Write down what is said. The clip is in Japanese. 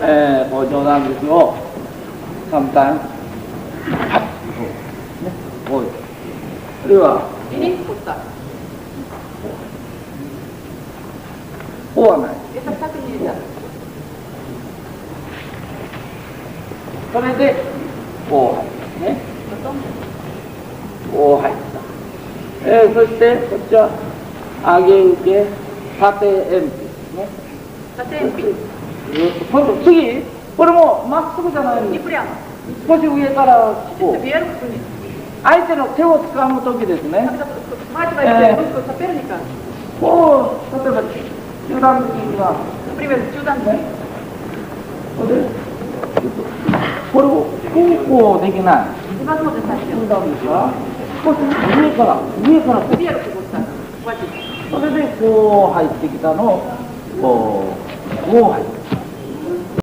えー、こう冗談ですを簡単。はい。ねこういうあるいは.こうはない.それでこう入ね?こう入った、えー、そしてこっちは上げ受け縦鉛筆ね.ずっと今度次これもまっすぐじゃないん Ini で.少し上からこう.相手の手を掴む時ですね ke Sapernica. こう例えば中段的には Judan. これでこれをこうこうできない.中段ですが少し上から上からこう.それでこう入ってきたのをこうこう入ってきた